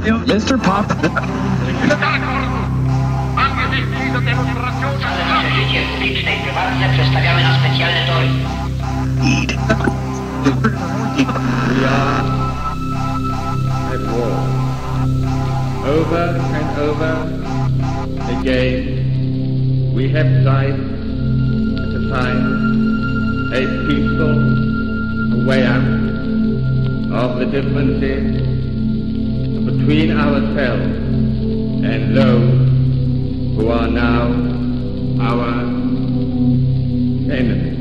Na Pop. tory. We are at war. Over and over again, we have tried to find a peaceful way out of the differences between ourselves and those who are now our enemies.